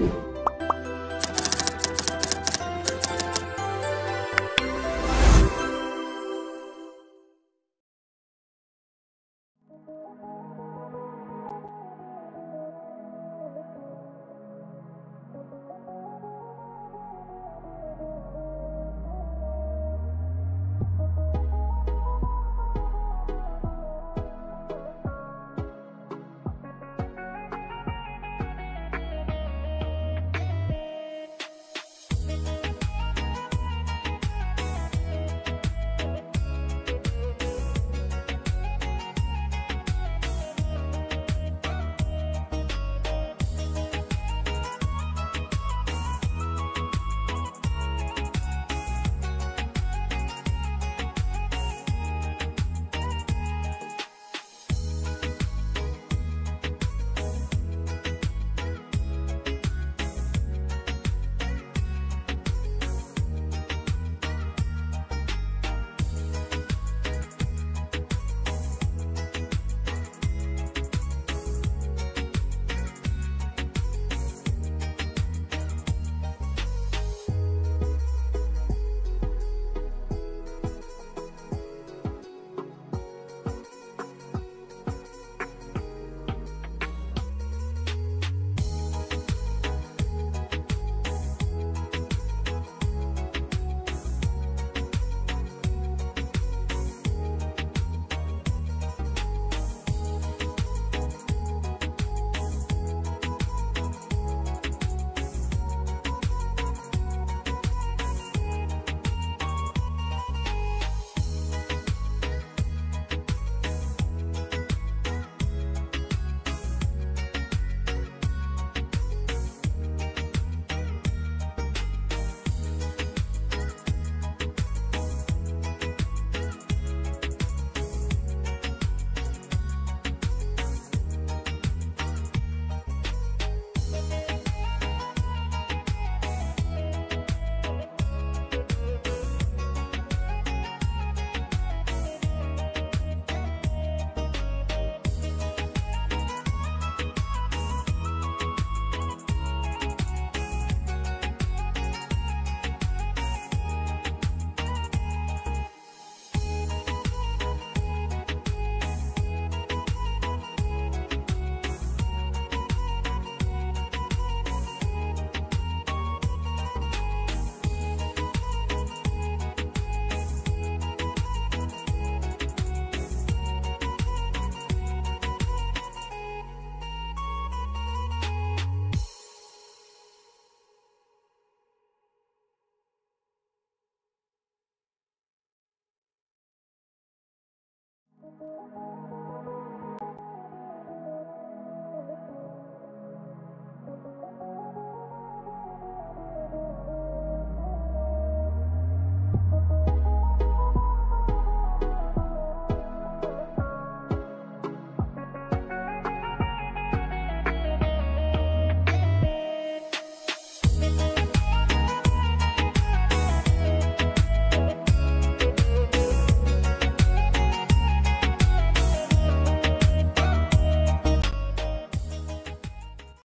you.